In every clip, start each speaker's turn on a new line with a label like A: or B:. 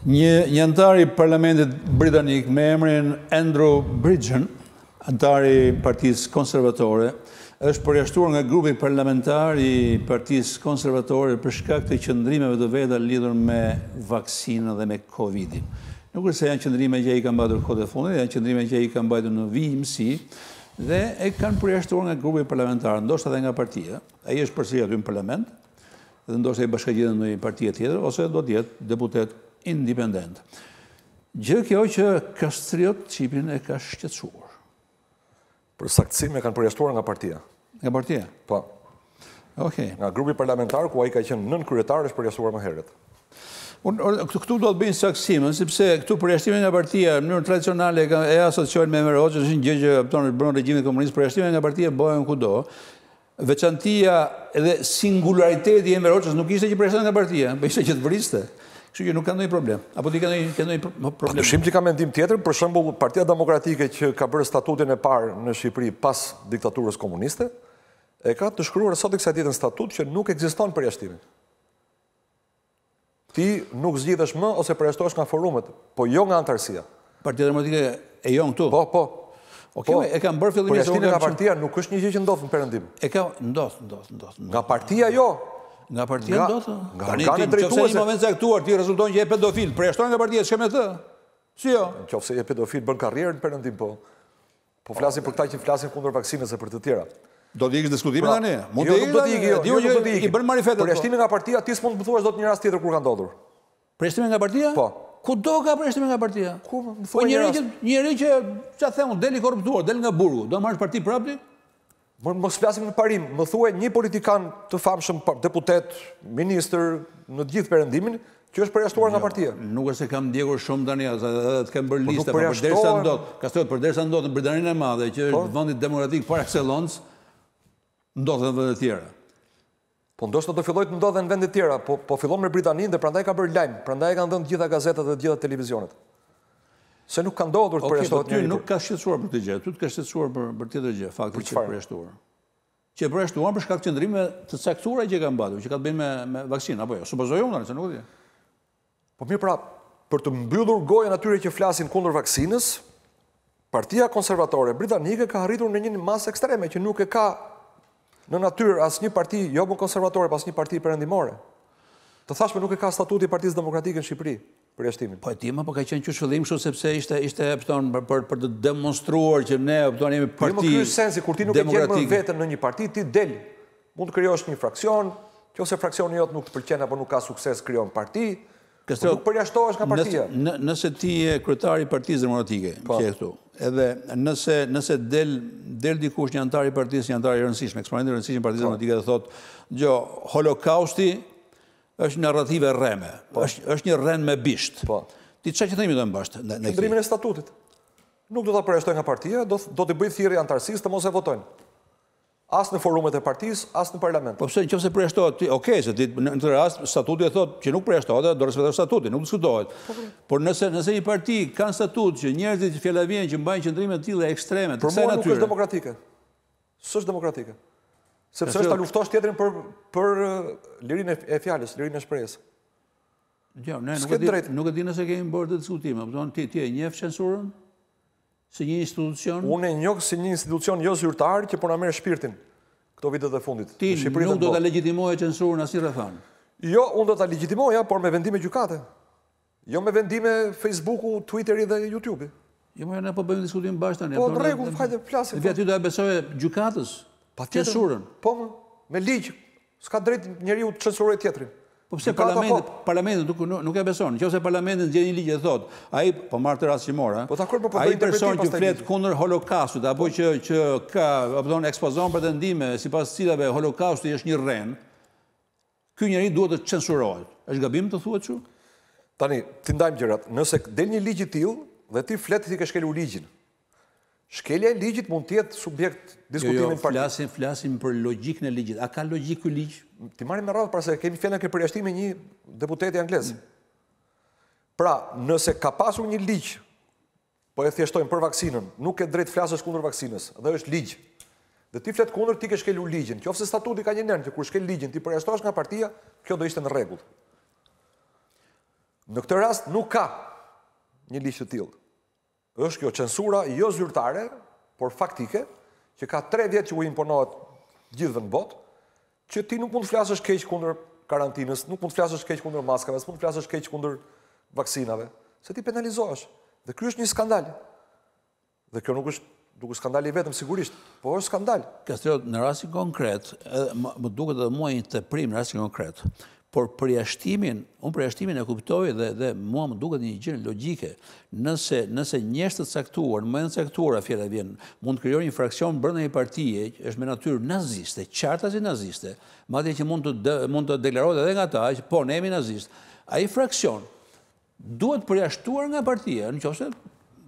A: Një anëtar i parlamentit britanik me emrin Andrew Bridgen, anëtar i Partisë Konservatore, është përjashtuar nga grupi parlamentar i Partisë Konservatore për shkak të qëndrimeve të veta lidhur me vaksinën dhe me Covidin. Nuk është se janë qëndrime që ai ka mbajtur kohët e fundit, janë qëndrime që ai ka mbajtur në vijimësi dhe e kanë përjashtuar nga grupi parlamentar, ndoshta edhe nga partia. Ai është përsëri aty në parlament dhe ndoshta i bashkëngjitet ndonjë partie tjetër ose do të jetë deputet independent. Gjë kjo që Kastriot Çipin e ka shqetësuar.
B: Për saktësim e kanë përjashtuar nga partia.
A: Nga partia?
B: Po.
A: Okej.
B: Nga grupi parlamentar ku ai ka qenë nënkryetar është përjashtuar më herët.
A: Unë këtu këtu dua të bëj saktësimin, sepse këtu përjashtimin nga partia në mënyrë tradicionale e asociojnë me Enver Hoxhën, është një gjë që gjoja është bërë në regjimin komunist, përjashtime nga partia bëhen kudo. Veçantia edhe singulariteti i Enver Hoxhës nuk ishte që përjashtonte nga partia, por ishte që të vriste. Kështu që nuk ka ndonjë problem. Apo ti ke ndonjë ke ndonjë problem?
B: Pa dyshim që ka mendim tjetër, për shembull, Partia Demokratike që ka bërë statutin e parë në Shqipëri pas diktaturës komuniste, e ka të shkruar sot e kësaj dite në statut që nuk ekziston përjashtimi. Ti nuk zgjidhesh më ose përjashtohesh nga forumet, po jo nga anëtarësia.
A: Partia Demokratike jonë këtu?
B: Po, po.
A: Ok, po, e kanë bërë fillimisht.
B: Përjashtimi nga partia nuk është një gjë që ndodh në Perëndim.
A: E kam ndodh, ndodh, ndodh.
B: Nga partia jo.
A: Nga partia nga, ndodh.
B: Nga organet drejtuese.
A: Në moment të caktuar ti rezulton që je pedofil, përjashtohesh nga partia, ç'ke me të? Si jo?
B: Në qoftë se je pedofil bën karrierë në Perëndim po. Po flasim për këta që flasin kundër vaksinës, jo për të tjera.
A: Do të ikësh diskutimin
B: pra,
A: tani?
B: Mund jo, të ikësh? Jo, jo, jo, do të ikësh.
A: I bën marifetet.
B: Përjashtimi, po, nga partia ti s'mund të më thuash dot një rast tjetër kur ka ndodhur.
A: Përjashtime nga partia?
B: Po.
A: Kudo ka përjashtime nga partia?
B: Ku më po,
A: thuaj një rast? Njëri që, njëri që, ç'të them, del i korruptuar, del nga burgu, do marrësh parti prapë ti?
B: Më mos flasim në parim, më thuaj një politikan të famshëm, deputet, ministër, në të gjithë perëndimin, që është përjashtuar nga jo, partia.
A: Nuk është se kam ndjekur shumë tani, edhe të kem bërë po lista, por përderisa ndodh, ka thënë përderisa ndodh në Britaninë e Madhe, që është po. vendi demokratik par excellence, ndodh edhe në vende të tjera.
B: Po ndoshta do fillojë të ndodhë edhe në vende të tjera, po po fillon me Britaninë dhe prandaj ka bërë lajm, prandaj e kanë dhënë të gjitha gazetat dhe të gjitha televizionet. Se nuk ka ndodhur të okay, përjashtohet
A: njeri. Okej, po ty nuk të ka shqetësuar për këtë gjë, ty të ka shqetësuar për për tjetër gjë, fakti që është përjashtuar. Që është përjashtuar për shkak të qëndrimeve të caktuara që ka mbajtur, që ka të bëjnë me me vaksinë apo jo. Supozoj unë, se nuk e di.
B: Po mirë pra, për të mbyllur gojën atyre që flasin kundër vaksinës, Partia Konservatore Britanike ka arritur në një masë ekstreme që nuk e ka në natyrë asnjë parti jo më konservatore, po as një parti perëndimore. Të thashë, më nuk e ka statuti i Partisë Demokratike në Shqipëri përjashtimin.
A: Po e di më, po ka qenë me qëllim kështu sepse ishte ishte pëton për, për, për të demonstruar që ne pëton jemi jo, parti. Jo, në
B: këtë sens kur ti nuk e gjen më veten në një parti, ti del Mund të krijosh një fraksion, nëse fraksioni jot nuk të pëlqen apo nuk ka sukses, krijon parti, por nuk përjashtohesh nga partia.
A: Nëse ti je kryetar i Partisë Demokratike, që je këtu, edhe nëse nëse del del dikush një anëtar i partisë, një anëtar i rëndësishëm, eksponent i rëndësishëm i Partisë Demokratike dhe thotë, "Dgjoo, holokausti është narrativë e rreme, është është një rrenë me bisht." Po. Ti çfarë qëndrimi do të mbash ndaj këtij?
B: Qëndrimin e statutit. Nuk do ta përjashtoj nga partia, do do t'i bëj thirrje anëtarësisë të mos e votojnë. As në forumet e partisë, as në parlament.
A: Po pse, nëse përjashtohet ti, ok, se ti në këtë rast statuti e thotë që nuk përjashtohet dhe do respektosh statutin, nuk diskutohet. Por nëse nëse një parti ka statut që njerëzit që fjala vjen që mbajnë qëndrime të tilla ekstreme, të kësaj
B: natyre. Për mua nuk është demokratike. S'është demokratike. Sepse është ta luftosh tjetrin për për lirinë e fjalës, lirinë e shprehjes.
A: Jo, ne nuk e di, nuk e di nëse kemi bërë këto diskutime, kupton ti ti e njeh censurën? Si një institucion?
B: Unë e njoh si një institucion jo zyrtar që po na merr shpirtin këto vitet e fundit.
A: Ti nuk do ta legjitimoje censurën në asnjë rrethanë.
B: Jo, unë do ta legjitimoja, por me vendime gjykate. Jo me vendime Facebooku, Twitteri dhe YouTube-i.
A: Jo, mo, ne po bëjmë diskutim bashkë tani.
B: Po në rregull, hajde, flasim.
A: Dhe ti do e besoje gjykatës.
B: Për censurën. Po mo, me ligj. S'ka të drejtë njeri të censurojë tjetrin.
A: Po pse parlamentit, parlamentit nuk nuk i beson. Qoftë se parlamenti nxjerr një ligj e thotë, ai po marr këtë rast që more,
B: po ta
A: kërpo po ai person që flet kundër holokaustit apo që që ka, a po dua ekspozon pretendime sipas të cilave holokausti është një rrenë. Ky njeri duhet të censurohet. Është gabim të thuhet kështu?
B: Tani, t'i ndajmë gjërat. Nëse del një ligj i tillë dhe ti flet ti ke shkelur ligjin. Shkelja e ligjit mund të jetë subjekt diskutimi në parti. Jo, jo,
A: flasim, flasim për logjikën e ligjit. A ka logjikë ky ligj?
B: T'i marrim me radhë pra se kemi fjalën përjashtimi i një deputeti anglez. Mm. Pra, nëse ka pasur një ligj, po e thjeshtojmë për vaksinën, nuk ke drejtë flasësh kundër vaksinës, dhe është ligj. Dhe ti flet kundër, ti ke shkelur ligjin. Qoftë se statuti ka një nen që kur shkel ligjin ti përjashtohesh nga partia, kjo do ishte në rregull. Në këtë rast nuk ka një ligj të tillë. Është kjo censura jo zyrtare, por faktike, që ka tre vjet që u imponohet të gjithëve në botë, që ti nuk mund të flasësh keq kundër karantinës, nuk mund të flasësh keq kundër maskave, nuk mund të flasësh keq kundër vaksinave, se ti penalizohesh. Dhe kjo është një skandal. Dhe kjo nuk është duke skandali i vetëm sigurisht, po është skandal.
A: Kastjo, në rastin konkret, edhe më duket edhe mua një teprim në rastin konkret, Por përjashtimin, unë përjashtimin e kuptoj dhe dhe mua më duket një gjë logjike. Nëse nëse njerëz të caktuar, në mënyra të caktuara fjala vjen, mund të krijojnë një fraksion brenda një partie që është me natyrë naziste, qartazi naziste, madje që mund të mund të deklarohet edhe nga ta që po ne jemi nazistë. Ai fraksion Duhet përjashtuar nga partia, në qofë se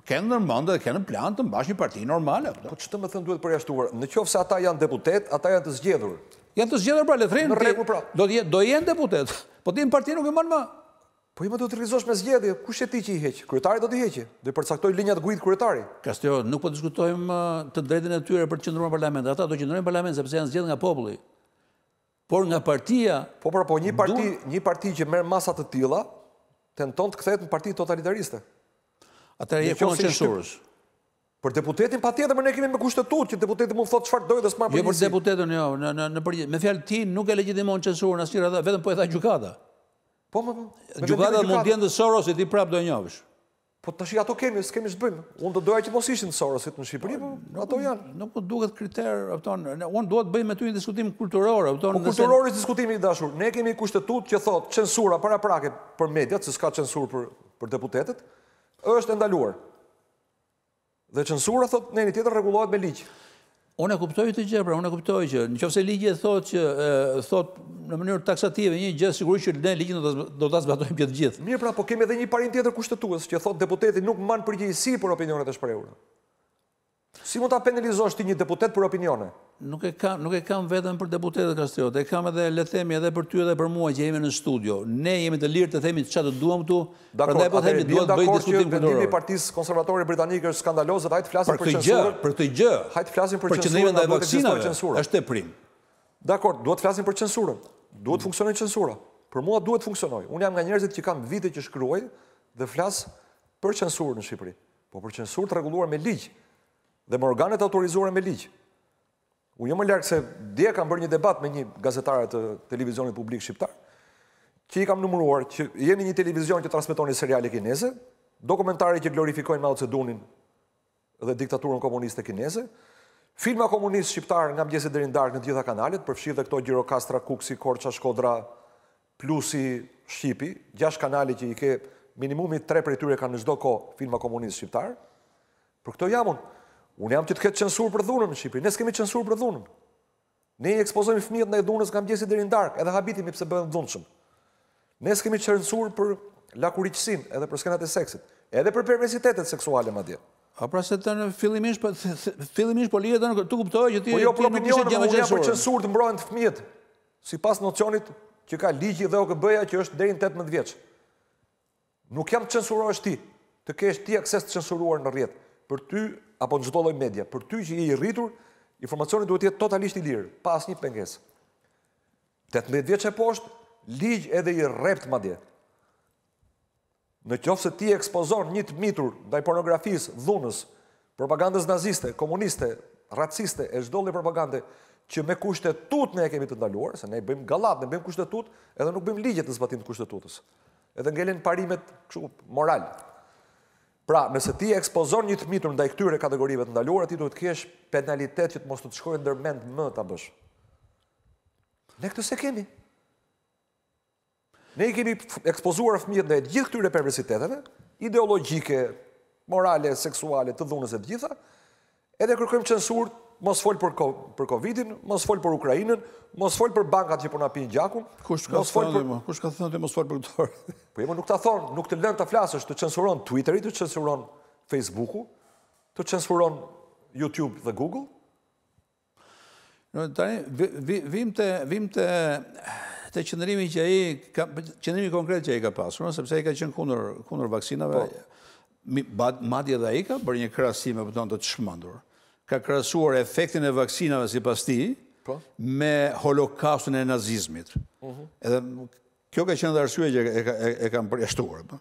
A: ke ndërmend dhe ke në plan të mbash një parti normale.
B: Po ç'do me thënë duhet përjashtuar, në qofë se ata janë deputet, ata janë të zgjedhur.
A: Janë të zgjedhur pra letrin,
B: pra.
A: do, jenë, do jenë deputet, po ti në parti nuk e mban më.
B: Po jo ma do të rrezikosh me zgjedhje, kush je ti që i heq? Kryetari do t'i heqë, do i përcaktojë linjat kujt kryetari.
A: Kastriot, nuk po diskutojmë uh, të drejtën e tyre për të qëndruar në parlament, ata do qëndrojnë në parlament, sepse janë zgjedhë nga populli. Por nga partia...
B: Po pra, po një parti, një parti që merr masa të tilla, tenton të kthehet në parti totalitariste.
A: Atëherë je kundër censurës.
B: Për deputetin patjetër, mo, ne kemi me kushtetutë që deputeti mund të thotë çfarë dojë dhe s'mban
A: përgjegjësi. Jo për deputetin, jo, në në në përgjithësi. Me një fjalë ti nuk e legjitimon censurën asnjë radhë, vetëm po e tha gjykata.
B: Po
A: mo. Gjykatat mund të jenë të Sorosit ti prapë do e
B: njohësh. Po tashi ato kemi, s'kemi ç'bëjmë. Unë do doja që mos ishin të Sorosit në Shqipëri, po, po ato janë.
A: Nuk më duket kriter, kupton, unë dua të bëj me ty një diskutim kulturor, kupton.
B: Po kulturor është diskutimi i dashur. Ne kemi kushtetutë që thotë censura paraprake për mediat, se s'ka censurë për për deputetët, është e ndaluar. Dhe censura thotë neni tjetër rregullohet me ligj.
A: Unë e kuptoj këtë gjë, pra unë e kuptoj që nëse ligji e thotë që thotë në mënyrë taksative një gjë, sigurisht që ne ligjin do ta do ta zbatojmë të gjithë.
B: Mirë, pra po kemi edhe një parim tjetër kushtetues që thotë deputeti nuk mban përgjegjësi për opinionet e shprehura. Si mund ta penalizosh ti një deputet për opinione?
A: Nuk e kam, nuk e kam vetëm për deputetët Kastriot, e kam edhe le të themi edhe për ty edhe për mua që jemi në studio. Ne jemi të lirë të themi çfarë të duam këtu,
B: prandaj po themi duhet të bëj diskutim kulturor. Vendimi i Partisë Konservatore Britanike është skandaloz dhe hajt të flasim për censurën.
A: Për këtë gjë,
B: hajt të flasim për censurën ndaj vaksinave.
A: Është teprim.
B: Dakor, duhet të flasim për censurën. Duhet të funksionojë censura. Për mua duhet të funksionojë. Unë jam nga njerëzit që kam vite që shkruaj dhe flas për censurën në Shqipëri. Po për censurë të rregulluar me ligj. dhe me organe të autorizuara me ligj. Unë jo më larg se dje kam bërë një debat me një gazetare të televizionit publik shqiptar, që i kam numëruar që jeni një televizion që transmetoni seriale kineze, dokumentare që glorifikojnë Mao Ce Dunin dhe diktaturën komuniste kineze, filma komunistë shqiptarë nga mëngjesi deri në darkë në të gjitha kanalet, përfshirë dhe këto Gjirokastra, Kukësi, Korça, Shkodra, Plusi shqipi, gjashtë kanale që i ke, minimumi tre prej tyre kanë në çdo kohë filma komunistë shqiptarë. Për këto jam unë. Unë jam që të ketë censurë për dhunën në Shqipëri. Ne s'kemi censurë për dhunën. Ne i ekspozojmë fëmijët ndaj dhunës nga mëngjesi deri në darkë, edhe habitemi pse bëhen të dhunshëm. Ne s'kemi censurë për lakuriqësinë, edhe për skenat e seksit, edhe për perversitetet seksuale madje.
A: A pra se ti në fillimisht, po, fillimisht po lije të kuptoj që ti
B: po jo, ti nuk ishe gjë më censurë. Po jo, për opinionin, unë jam për censurë të mbrojmë fëmijët. Sipas nocionit që ka ligji dhe OKB-ja që është deri në tetëmbëdhjetë vjeç. Nuk jam të censurohesh ti, të kesh ti akses të censuruar në rrjet, për ty apo në çdo lloj media, për ty që je i rritur, informacioni duhet të jetë totalisht i lirë, pa asnjë pengesë. 18 vjeç e poshtë, ligj edhe i rreptë madje. Në qoftë se ti ekspozon një të mitur ndaj pornografisë, dhunës, propagandës naziste, komuniste, raciste e çdo lloj propagande që me kushtetutë ne e kemi të ndaluar, se ne bëjmë gallat, ne bëjmë kushtetutë edhe nuk bëjmë ligjet në zbatim të kushtetutës. Edhe ngelen parimet kështu moral. Pra, nëse ti ekspozon një të mitur ndaj këtyre kategorive të ndaluara, ti duhet të kesh penalitet që të mos të të shkojë ndër mend më ta bësh. Ne këtë s'e kemi. Ne i kemi ekspozuar fëmijët ndaj të gjithë këtyre perversiteteve, ideologjike, morale, seksuale, të dhunës e të gjitha, edhe kërkojmë censurë, mos fol për për Covidin, mos fol për Ukrainën, mos fol për bankat që po na pinë gjakun.
A: Kush ka thënë për... më? Kush ka thënë ti mos fol për këto?
B: Po jemi nuk ta thonë, nuk të lënë të flasësh, të censuron Twitteri, të censuron Facebooku, të censuron YouTube dhe Google.
A: Tani, vijmë te, vijmë te, te qëndrimi që ai ka qëndrimi konkret që ai ka pasur, no? sepse ai ka qenë kundër kundër vaksinave. Po. Madje dhe ai ka bërë një krahasim pothuaj të çmendur. Ka krahasuar efektin e vaksinave sipas tij po. me holokaustin e nazizmit. Uh mhm. -huh. Edhe kjo ka qenë dhe arsyeja që e, e, e kanë përjashtuar. Po.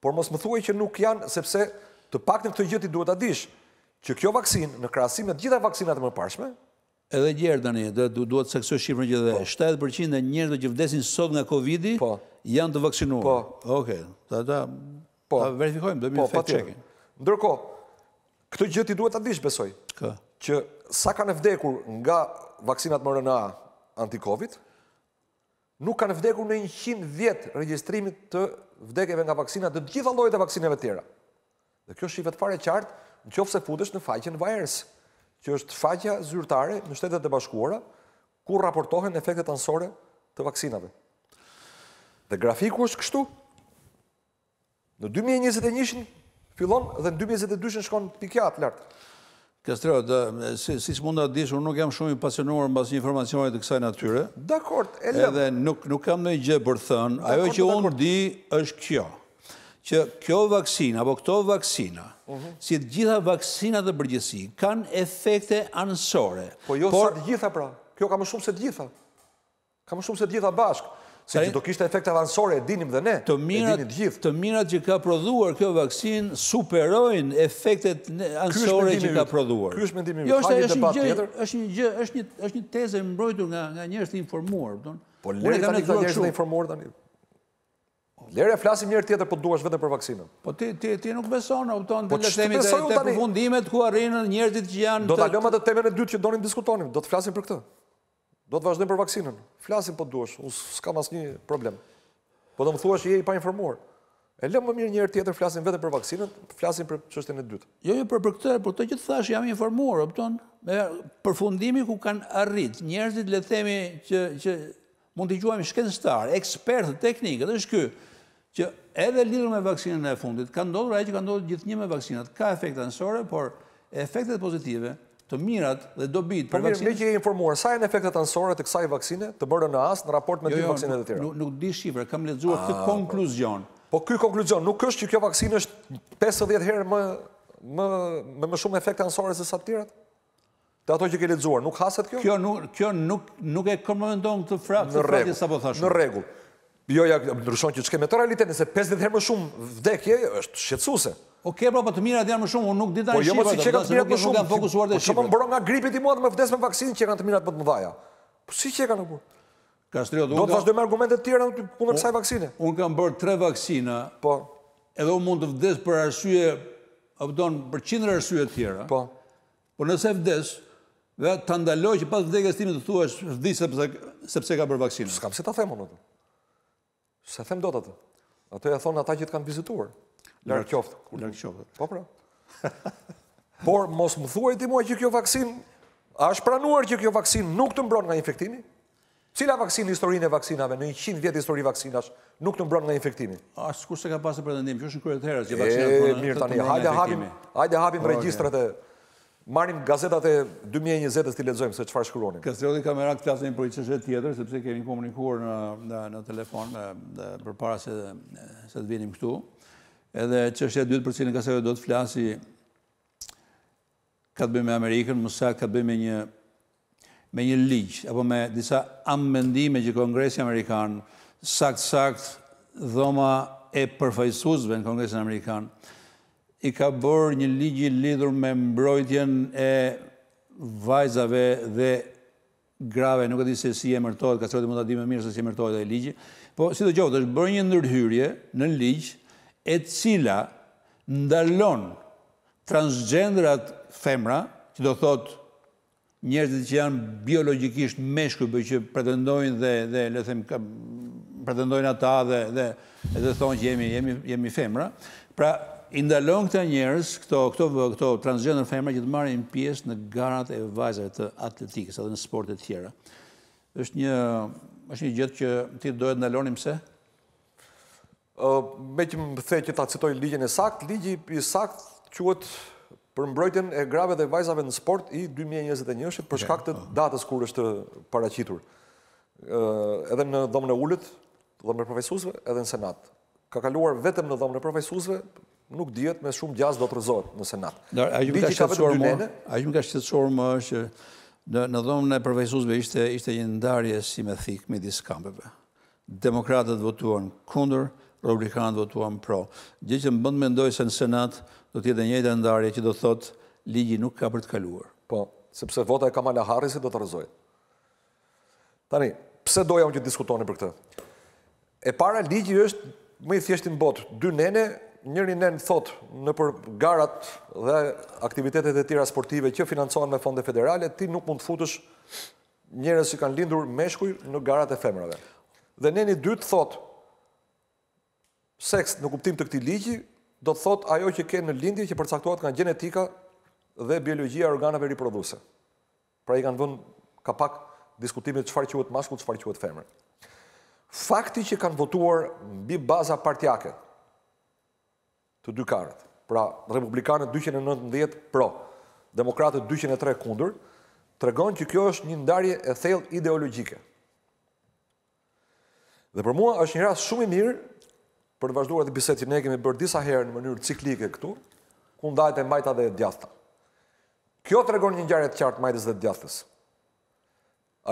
B: Por mos më thuaj që nuk janë sepse të paktën këtë gjë ti duhet ta dish, që kjo vaksinë në krahasim me të gjitha vaksinat e mëparshme,
A: Edhe gjer tani, dua të theksoj shifrën që the, shtatëdhjetë për qind e njerëzve që vdesin sot nga Covid-i janë të vaksinuar. Okej, ta ta verifikojmë, bëjmë
B: një
A: fact checking.
B: Ndërkohë, këtë gjë ti duhet ta dish besoj, që sa kanë vdekur nga vaksinat mRNA anti-Covid, Nuk kanë vdekur në njëqind vjet regjistrimi të vdekjeve nga vaksinat e të gjitha llojet e vaksinave të tjera. Dhe kjo shifet fare e qartë në qoftë se futesh në faqen VAERS, që është faqja zyrtare në Shtetet e Bashkuara ku raportohen efektet anësore të vaksinave. Dhe grafiku është kështu. Në 2021-shin fillon dhe në 2022-shin shkon pingul lart.
A: Kastriot, si, siç mund ta dish, unë nuk jam shumë i pasionuar mbas informacionit të kësaj natyre.
B: Dakord, e lëmë.
A: Edhe nuk, nuk kam ndonjë gjë për të thënë. Ajo që unë di është kjo. Që kjo vaksinë, apo këto vaksina, uh
B: mhm. -huh.
A: si të gjitha vaksinat në përgjithësi, kanë efekte anësore.
B: Po jo
A: por,
B: sa të gjitha pra, kjo ka më shumë se të gjitha. Ka më shumë se të gjitha bashkë. Se që do kishte efekte anësore, e dinim dhe ne, e dinin të gjithë.
A: Të mirat që ka prodhuar kjo vaksinë, superojnë efektet anësore që ka prodhuar.
B: Ky është mendimi
A: jo,
B: një debat tjetër.
A: është një gjë, është një tezë e mbrojtur nga njerëz të informuar.
B: Po
A: lëre
B: tani
A: te
B: njerëz të informuar tani. Lëre, flasim një herë tjetër, po të duash vetëm për vaksinën.
A: Po ti, ti, ti nuk beson, o tonë,
B: po
A: të lështemi të përfundimet, ku arrijnë njerëzit që janë...
B: Do ta lëmë te tema e dytë që donim të diskutonim, do të flasim për këtë. Do të vazhdojmë për vaksinën. Flasim po duash, unë s'kam asnjë problem. Po do më thuash që je i painformuar. E lëmë më mirë një herë tjetër flasim vetëm për vaksinën, flasim për çështjen e dytë.
A: Jo, jo, për për këtë, por këtë që të thash jam i informuar, e kupton? Po përfundimi ku kanë arrit njerëzit le të themi që që mund t'i quajmë shkencëtarë, ekspertë, teknikë, është ky. Që edhe lidhur me vaksinën e fundit, ka ndodhur ajo që ka ndodhur gjithnjë me vaksinat. Ka efekte anësore, por efektet pozitive, të mirat dhe
B: dobitë
A: për
B: vaksinën... Po
A: mirë,
B: meqë je informuar, sa janë efektet anësore të kësaj vaksine, të bërë në asë, në raport me
A: jo,
B: të
A: jo,
B: vaksinat e tjera?
A: Nuk di shifre, kam lexuar këtë ah, konkluzion.
B: Po ky konkluzion, nuk është që kjo vaksinë është 50 herë më, më, më shumë efekte anësore sesa të tjerat? Te ato që ke lexuar, nuk haset kjo?
A: Kjo nuk kjo nuk nuk e komenton këtë frazë që
B: ta
A: sapo thashë.
B: Në rregull. Jo ia ndryshon që ç'ke me të realitetin se 50 herë më shumë vdekje është shqetësuese.
A: Okej pra, po të mirat janë më shumë, unë nuk di tani shifrat.
B: Po jo, po si
A: qenka
B: të mirat më shumë?
A: Nuk fokusuar te
B: shifrat. Po më mbron nga gripi ti mua të më vdes me vaksinë qenkan të mirat më të mëdha. Po si qenkan apo?
A: Kastriot,
B: do të vazhdojmë argumente të tjera kundër kësaj vaksine.
A: Unë kam bërë tre vaksina.
B: Po.
A: Edhe unë mund të vdes për arsye, apo don për qindra arsye të tjera.
B: Po.
A: Por nëse vdes, të ta ndaloj që pas vdekjes time të thuash vdiq sepse sepse ka bërë vaksinën.
B: S'kam si ta them unë atë. S'e them dot atë. Atë e thonë ata që të kanë vizituar. Larg qoftë.
A: Larg qoftë.
B: Po pra. Por mos më thuaj ti mua që kjo vaksinë a është pranuar që kjo vaksinë nuk të mbron nga infektimi? Cila vaksinë në historinë e vaksinave, në njëqind vjet histori vaksinash, nuk të mbron nga infektimi?
A: Askurrë s'e ka pasur pretendim, qysh në krye të herës që vaksinat të mbron nga infektimi.
B: Hajde hapim, hajde hapim regjistrat e marrim gazetat e 2020-s t'i lexojmë se çfarë shkruanim.
A: Kastrioti ka merak të flasim për një çështje tjetër, sepse kemi komunikuar në në telefon përpara se se të vinim këtu. Edhe çështja e dytë për cilën Kastrioti do të flasë ka të bëjë me Amerikën, më saktë ka të bëjë me një me një ligj apo me disa amendime që Kongresi Amerikan, saktë saktë dhoma e përfaqësuesve në Kongresin Amerikan, i ka bërë një ligji lidhur me mbrojtjen e vajzave dhe grave, nuk e di se si emërtohet, Kastrioti mund ta di më mirë se si emërtohet ai ligji, po sidoqoftë është bërë një ndërhyrje në ligj e cila ndalon transgjendrat femra, që do thotë njerëzit që janë biologjikisht meshkuj, por që pretendojnë dhe dhe le të them pretendojnë ata dhe dhe Edhe thonë që jemi jemi jemi femra. Pra i ndalon këta njerëz, këto këto këto transgender femra që të marrin pjesë në garat e vajzave të atletikës edhe në sporte të tjera. Është një është një gjë që ti dohet ndalonim pse?
B: me që më the që ta citoj ligjin e sakt, ligji i sakt quhet për mbrojtjen e grave dhe vajzave në sport i 2021-shit për shkak të datës kur është paraqitur. Edhe në dhomën e ulët Dhomën e Përfaqësuesve edhe në Senat. Ka kaluar vetëm në Dhomën e Përfaqësuesve, nuk dihet me shumë gjasë do të rrëzohet në Senat.
A: Ajo më ka shqetësuar mua, ajo më ka shqetësuar mua është që në në Dhomën e Përfaqësuesve ishte ishte një ndarje si me thikë midis kampeve. Demokratët votuan kundër, republikanët votuan pro. Gjë që më bën të mendoj se në Senat do të jetë e njëjta ndarje që do thotë ligji nuk ka për të kaluar.
B: Po, sepse vota e Kamala Harrisit do ta rrëzojë. Tani, pse doja unë që të diskutonim për këtë? E para ligji është më i thjeshti në botë. Dy nene, njëri nen thot nëpër garat dhe aktivitetet e tjera sportive që financohen me fonde federale, ti nuk mund të futësh njerëz që kanë lindur meshkuj në garat e femrave. Dhe neni i dytë thot seks në kuptim të këtij ligji do të thot ajo që ke në lindje që përcaktohet nga gjenetika dhe biologjia e organeve riprodhuese. Pra i kanë vënë kapak diskutimit çfarë quhet mashkull, çfarë quhet femër. Fakti që kanë votuar mbi baza partiake të dy krahët, pra republikanët 219 pro, demokratët 203 kundër, tregon që kjo është një ndarje e thellë ideologjike. Dhe për mua është një rast shumë i mirë për të vazhduar atë bisedë që ne kemi bërë disa herë në mënyrë ciklike këtu, ku ndahet e majta dhe e djathta. Kjo tregon një ndarje të qartë të majtës dhe të djathtës.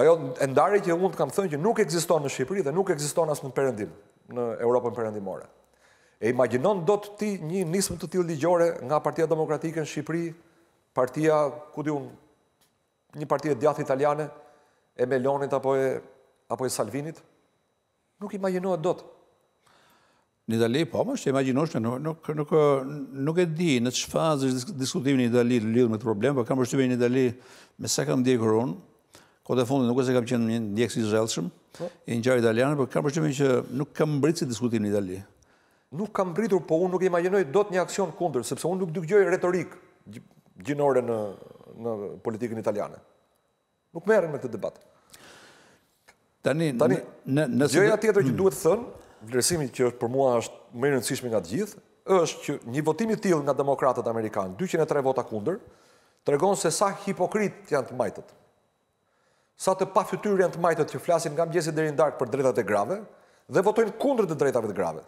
B: Ajo ndarje që unë të kam thënë që nuk ekziston në Shqipëri dhe nuk ekziston as në perëndim, në Europën perëndimore. E imagjinon dot ti një nismë të tillë ligjore nga partia demokratike në Shqipëri, partia, ku di unë, Një parti e djathtë italiane, e Melonit apo e apo e Salvinit, nuk imagjinohet dot.
A: Në Itali, po, mund ta imagjinosh që nuk, nuk, nuk, nuk e di në ç'fazë është diskutimi në Itali lidhur me këtë problem, po kam përshtypje në Itali, me sa kam ndjekur unë, kohët e fundit nuk është se kam qenë një ndjekës i zellshëm i ngjarjeve italiane, po kam përshtypje që nuk ka mbërritur si diskutim në Itali.
B: Nuk ka mbërritur, po unë nuk e imagjinoj dot një aksion kundër, sepse unë nuk dëgjoj retorikë gjinore në në politikën italiane. Nuk merren me këtë debat.
A: Tani, Tani
B: në, në, gjëja tjetër që duhet thënë, vlerësimi që është për mua është më i rëndësishmi nga të gjithë, është që një votim i tillë nga demokratët amerikanë, 203 vota kundër, tregon se sa hipokritë janë të majtët. Sa të pafytyrë janë të majtët që flasin nga mëngjesi deri në darkë për të drejtat e grave dhe votojnë kundër të drejtave të grave.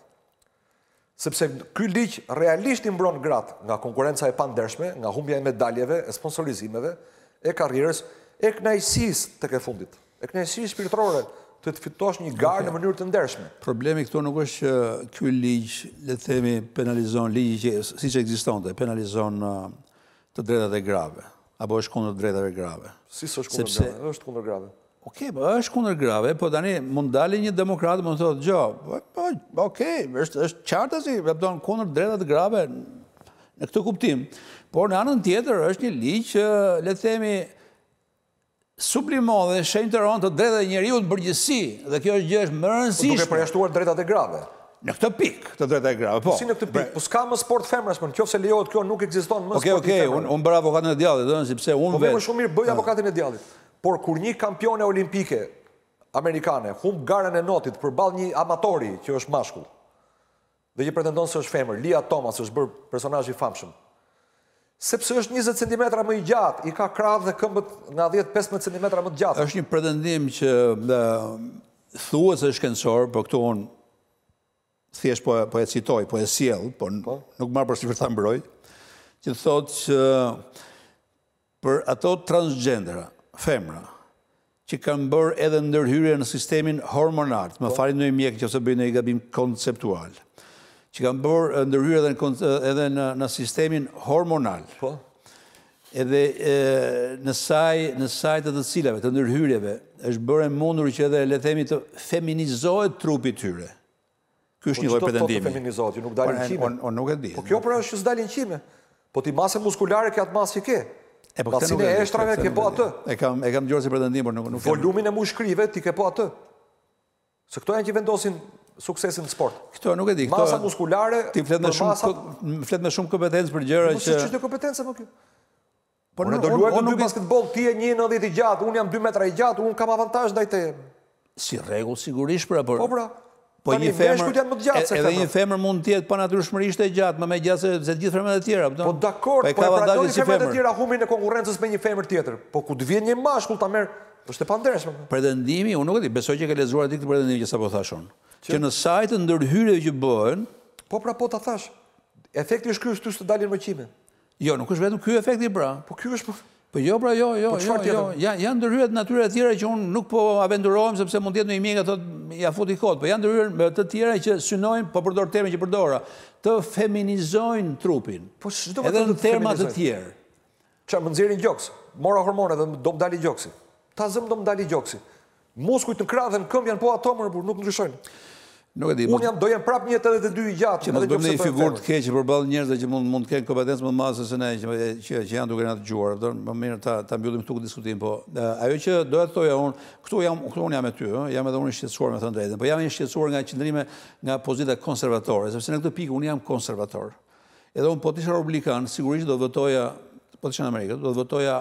B: Sepse ky ligj realisht i mbron gratë nga konkurrenca e pandershme, nga humbja e medaljeve, e sponsorizimeve, e karrierës, e kënaqësisë tek e fundit, e kënaqësisë shpirtërore të të fitosh një garë në mënyrë të ndershme.
A: Problemi këtu nuk është që ky ligj, le të themi, penalizon ligji që siç ekzistonte, penalizon uh, të drejtat e grave, apo është kundër të drejtave të grave.
B: Si s'është kundër Sepse... grave, është kundër grave.
A: Ok, po është kundër grave, po tani mund të dalë një demokrat mund të thotë jo, po, po, po ok, është është qartë se vepron kundër të drejtave të grave në këtë kuptim. Por në anën tjetër është një ligj që le të themi Sublimon dhe shenjtëron të drejtat e njeriut në përgjithësi, dhe kjo gjë është më e rëndësishme.
B: Po duke përjashtuar të drejtat e grave.
A: Në këtë pikë të drejtat e grave, po.
B: Po si në këtë pikë? Po s'ka më sport femrash, qoftë se lejohet kjo nuk ekziston më
A: sport i femrave. Okej, okej, unë unë bëra avokatin e djallit, ëh, sepse unë
B: vetë. Po mirë, shumë mirë bëje avokatin e djallit. Por kur një kampione olimpike amerikane humb garën e notit përballë një amatori që është mashkull. Dhe që pretendon se është femër, Lia Thomas është bërë personazh i famshëm. Sepse është 20 centimetra më i gjatë, i ka krahët dhe këmbët nga 10-15 centimetra më të gjata.
A: Është një pretendim që thuhet se është shkencor, por këtu unë thjesht po e citoj, po e sjell, por po. nuk marr për sipër ta mbroj, që thotë që Për ato transgjender, femra, që kanë bërë edhe ndërhyrje në sistemin hormonal, më faltë ndonjë mjek qoftë se bëj ndonjë gabim konceptual, që kanë bërë ndërhyrje edhe në sistemin hormonal, edhe në saj, në saj të të cilave, të ndërhyrjeve, është bërë e mundur që edhe le të themi të feminizohet trupi i tyre. Ky është një lloj
B: pretendimi. Po ç'do
A: të
B: feminizohet, iu nuk dalin qime.
A: Unë nuk e di.
B: Po kjo pra është që s'dalin qime. Po ti masën muskulare ke atë masë që ke.
A: E po këtë nuk... E
B: eshtrave ke po atë.
A: E kam e kam dëgjuar si pretendim, por nuk nuk.
B: Volumin e mushkërive ti ke po atë. Se këto janë që vendosin suksesin në sport.
A: Këto nuk e di. Këto...
B: Masa muskulare...
A: Ti flet me shumë,
B: masa...
A: flet me shumë kompetencë për gjëra që...
B: Po ç'është kompetencë më kjo.
A: Po ne
B: do
A: luajmë
B: të dy basketboll, ti je një e nëntëdhjetë i gjatë, unë jam dy metra i gjatë, unë kam avantazh ndaj teje.
A: Si rregull sigurisht pra, por.
B: Po pra.
A: Po një femër
B: janë më të gjatë se
A: femrat. Edhe një femër mund të jetë panatyrshmërisht e gjatë, më e gjatë se të gjithë femrat e tjera, kupton?
B: Po dakord, po,
A: po
B: e pranoj
A: si
B: femrat e tjera humbin në konkurrencë me një femër tjetër. Po kur të vjen një mashkull ta merr, është e pandershme.
A: Pretendimi, unë nuk e di, besoj që e ke lexuar ti këtë pretendim që sapo thashë unë. Që në sajë të ndërhyrjeve që bëhen,
B: Po pra po ta thashë. Efekti është ky, s'të dalin më qime.
A: Jo, nuk është vetëm ky efekti pra.
B: Po ky është po.
A: Po jo pra, jo, jo,
B: po
A: jo, jo.
B: Ja,
A: janë ndërhyrje të natyrës të tjera që unë nuk po aventurohem sepse mund të jetë ndonjë mjek thotë ja futi kot, po janë ndërhyrje të tjera që synojnë, po përdor termin që përdora, të feminizojnë trupin.
B: Po
A: edhe në terma të tjerë.
B: Çfarë më nxjerrin gjoks? Mora hormone dhe do më dalë gjoksi. Ta zëmë do më dalë gjoksi. Muskujt në krahë dhe në këmbë janë po ato more burrë, nuk ndryshojnë.
A: Nuk e di.
B: Unë jam do jem prap 1.82 i gjatë.
A: Që mos bëjmë një figurë të keqe përballë njerëzve që mund mund të kenë kompetencë më të madhe se se ne që që që janë duke na dëgjuar. Do më mirë ta ta mbyllim këtu diskutimin, po ajo që doja të thoja unë, këtu jam këtu unë jam me ty, ë, jam edhe unë i shqetësuar me thënë të drejtën, po jam i shqetësuar nga qëndrime nga pozita konservatore, sepse në këtë pikë unë jam konservator. Edhe unë po të isha republikan, sigurisht do votoja po të isha në Amerikë, do të votoja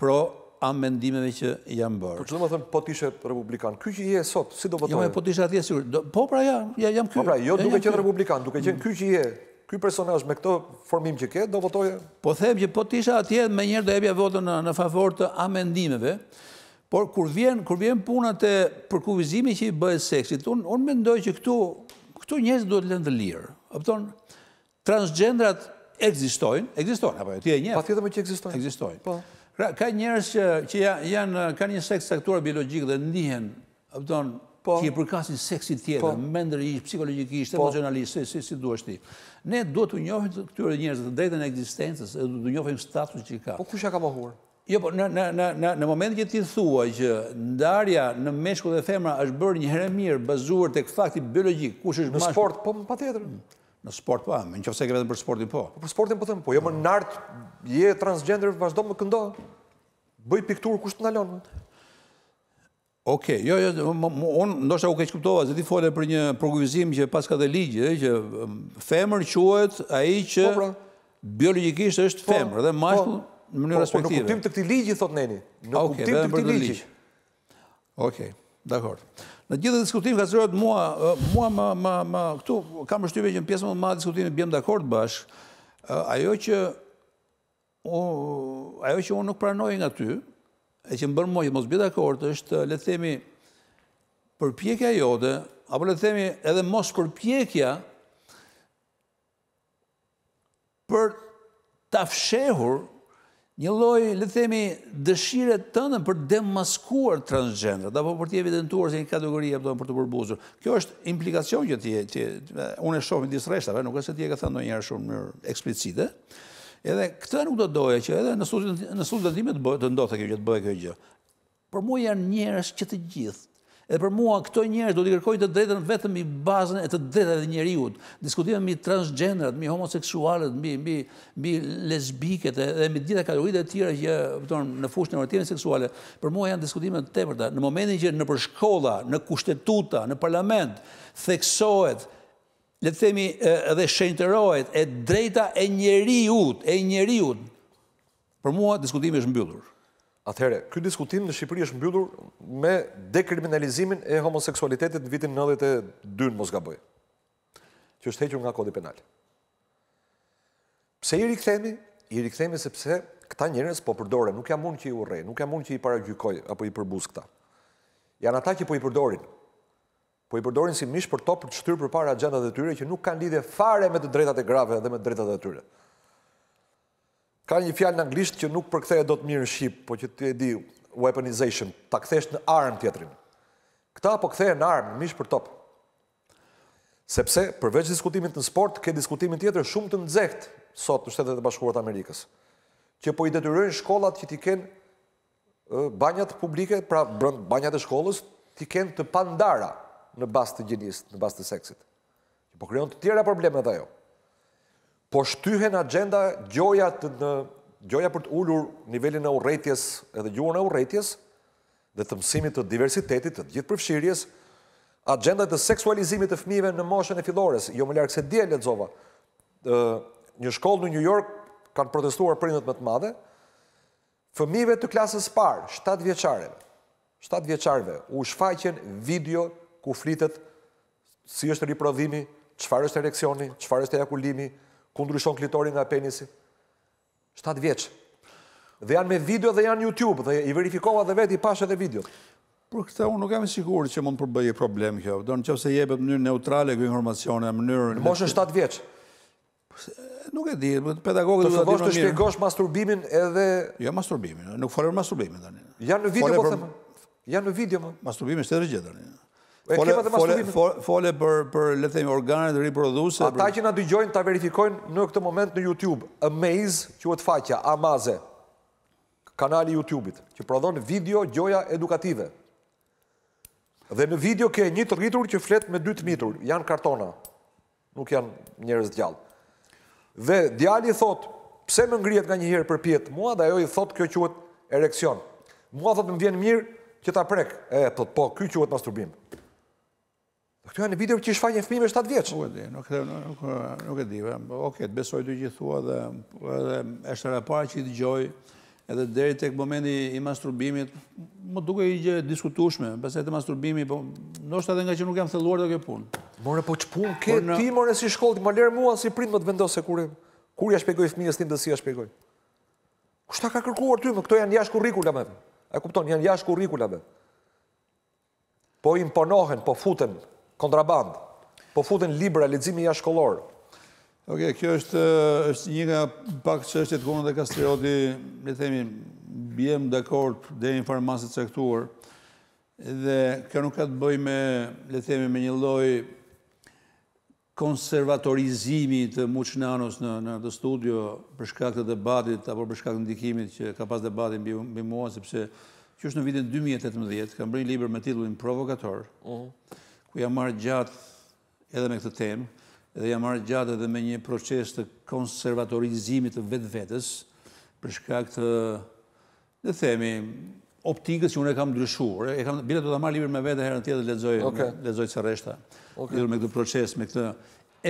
A: Pro amendimeve që janë bërë.
B: Po ç'do me thënë po të ishe republikan. Ky që je sot, si do
A: jo,
B: votoje?
A: Jo, po të ishe atje sigur. Po pra ja, ja jam ky.
B: Po pra, jo
A: ja,
B: duke qenë republikan, duke qenë mm. ky që je, ky personazh me këtë formim që ke, do votoje?
A: Po them që po të ishe atje menjëherë do jepja votën në, në favor të amendimeve. Por kur vjen, kur vjen puna te përkufizimi që i bëhet seksit, unë unë mendoj që këtu këtu njerëzit duhet lënë të lirë. Kupton? Transgjendrat ekzistojnë, ekzistojnë apo jo? Ti e njeh?
B: Patjetër më që ekzistojnë.
A: Ekzistojnë.
B: Po.
A: Pra, ka njerëz që që janë kanë një seks të caktuar biologjik dhe ndihen, kupton,
B: po.
A: që i përkasin seksit tjetër,
B: po.
A: mendërisht, psikologjikisht,
B: po.
A: emocionalisht, si, si, si duash ti. Ne duhet t'u njohim këtyre njerëzve të drejtën e ekzistencës, dhe t'u njohim status që i ka.
B: Po kush ia ka mohuar?
A: Jo, po në, në, në, në, në momentin që ti thua që ndarja në meshkuj dhe femra është bërë një herë mirë bazuar tek fakti biologjik, kush është mashkull?
B: Në sport, po patjetër. Mm.
A: Në sport po, në qoftë se e ke vetëm për sportin po.
B: Po për sportin po themi po, jo më në art, je transgjender, vazhdo më këndo, bëj pikturë, kush të ndalon.
A: Ok, jo, jo, unë ndoshta u keqkuptova, se ti fole për një përkufizim që paska dhe ligji, që um, femër quhet ai që
B: po, pra.
A: biologikisht është po, femër dhe mashkull po. në mënyrë
B: respektive. Po, në kuptim të këtij ligji, thotë neni. Në kuptim të këtij ligji.
A: Okej, dakord. Në gjithë këtë diskutim ka zërët mua, mua më, më, më, këtu kam përshtypje që në pjesën më të madhe të diskutimit biem dakord bashkë, ajo që, o, ajo që unë nuk pranoj nga ty, e që më bën mua që mos bie dakord, është, le themi, përpjekja jote, apo le themi edhe mos përpjekja, për ta fshehur një lloj, le të themi, dëshire tënde për demaskuar transgjenderët apo për t'i evidentuar si një kategori apo për t'u përbuzur. Kjo është implikacion që ti ti unë e shoh midis rreshtave, nuk është se ti e ke thënë ndonjëherë shumë në mënyrë eksplicite. Edhe këtë nuk do doja që edhe në studion time të ndodhte kjo gjë, të bëhej kjo gjë. Për mua janë njerëz që të gjithë. Dhe për mua këto njerëz duhet t'i kërkojnë të drejtën vetëm mbi bazën e të drejtave të njeriut. Diskutime mbi transgenderat, mbi homoseksualët, mbi mbi mbi lesbiket dhe mbi të gjitha kategoritë e tjera që në fushën e orientimeve seksuale, për mua janë diskutime të tepërta. Në momentin që nëpër shkolla, në kushtetuta, në parlament theksohet le të themi dhe shenjtërohet e drejta e njeriut, e njeriut, Për mua diskutimi është mbyllur.
B: Atëherë, ky diskutim në Shqipëri është mbyllur me dekriminalizimin e homoseksualitetit në vitin nëntëdhjetë e dy, në mos gaboj. Që është hequr nga kodi penal. Pse i rikthemi? I rikthemi sepse këta njerëz po përdoren, nuk jam unë që i urrej, nuk jam unë që i paragjykoj apo i përbuz këta. Janë ata që po i përdorin. Po i përdorin si mish për top për të shtyrë përpara agjendat e tyre që nuk kanë lidhje fare me të drejtat e grave dhe me të drejtat e tyre. Ka një fjalë në anglisht që nuk përkthehet dot mirë në shqip, po që ti e di, weaponization, ta kthesh në armë tjetrin. Këta po kthehen në armë, mish për top. Sepse përveç diskutimit në sport, ke diskutimin tjetër shumë të nxehtë sot në Shtetet e Bashkuara të Amerikës, që po i detyrojnë shkollat që t'i kenë banjat publike, pra banjat e shkollës, t'i kenë të pandara në bazë të gjinisë, në bazë të seksit. Që po krijon të tjera probleme dhe jo. Po shtyhen agjenda gjoja, gjoja për të ulur nivelin e urrejtjes edhe gjuhën e urrejtjes dhe të mësimit të diversitetit, të gjithëpërfshirjes, agjenda të seksualizimit të fëmijëve në moshën e fillores, jo më larg se dje, lexova, një shkollë në New York kanë protestuar prindërit me të madhe, Fëmijëve të klasës së parë, shtatëvjeçarëve, shtatëvjeçarëve u shfaqen video ku flitet si është riprodhimi, çfarë është ereksioni, çfarë është ejakulimi, ku ndryshon klitori nga penisi. Shtatë vjeç. Dhe janë me video dhe janë YouTube dhe i verifikova dhe vetë i pashë edhe videot.
A: Por këtë unë nuk jam i sigurt që mund të përbëjë problem kjo. Në qoftë se jepet në mënyrë neutrale kjo informacione në mënyrë
B: Në moshën 7 vjeç.
A: Nuk e di, pedagogët
B: do ta Do të shpjegosh masturbimin edhe
A: Jo masturbimin, nuk fole masturbimin tani.
B: Janë në video po them. Janë në video më.
A: Masturbimi është tjetër gjë tani. E kemi edhe masturbimin. Fole për për le të themi organet riprodhuese.
B: Ata që na dëgjojnë ta verifikojnë në këtë moment në YouTube. Amaze, quhet faqja Amaze. Kanali i YouTube-it që prodhon video gjoja edukative. Dhe në video ke një të rritur që flet me dy të mitur, janë kartona. Nuk janë njerëz të gjallë. Dhe djali thotë, pse më ngrihet nganjëherë përpjetë mua, dhe ajo i thotë, kjo quhet ereksion. Mua thotë, më vjen mirë që ta prek. E, thotë, po, kjo quhet masturbim. Dhe këto janë video që i shfaqen fëmijëve 7 vjeç.
A: Nuk e di, nuk e nuk, nuk e di. Okej, të besoj ty ç'thua dhe është hera e parë që i dëgjoj Edhe deri tek momenti i masturbimit, më dukej një gjë e diskutueshme, pastaj te masturbimi, po ndoshta edhe ngaqë nuk jam thelluar te kjo punë.
B: More po ç'punë ke në... ti more si shkollë, më lër mua si prind mo të vendos se kur ia shpjegoj fëmijës tim dhe si ia shpjegoj. Kush ta ka kërkuar ty, mo këto janë jashtë kurrikulave. E kupton, janë jashtë kurrikulave. Po imponohen, po futen kontrabandë, po futen libra leximi jashtëshkollor.
A: Ok, kjo është, është një nga pak çështjet ku unë dhe Kastrioti, le themi, biem dakord deri në një farë mase të caktuar, dhe kjo nuk ka të bëj me, le themi, me një lloj Konservatorizimi të Muç Nanos në atë studio për shkak të debatit apo për shkak të ndikimit që ka pas debati mbi mua sepse qysh në vitin dy mijë e tetëmbëdhjetë kam bërë një libër me titullin Provokator, ku jam marrë gjatë edhe me këtë temë dhe jam marrë gjatë edhe me një proces të konservatorizimit të vetvetes për shkak të Le të themi, optikës që unë e kam ndryshuar, e kam, bile do ta marr librin me vete herën tjetër të lexoj ca rreshta, me këtë proces, me këtë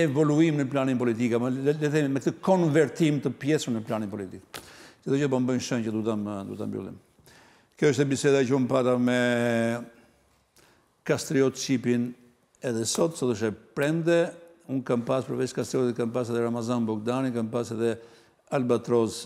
A: evoluim në planin politik, apo le të themi me këtë konvertim të pjesshëm në planin politik. Që do që po më bëjnë shenjë që do të më, do të mbyllim. Kjo është biseda që unë pata me Kastriot Çipin edhe sot, sot është e premte, unë kam pas përveç Kastriotit, kam pas edhe Ramazan Bogdanin, kam pas edhe Albatros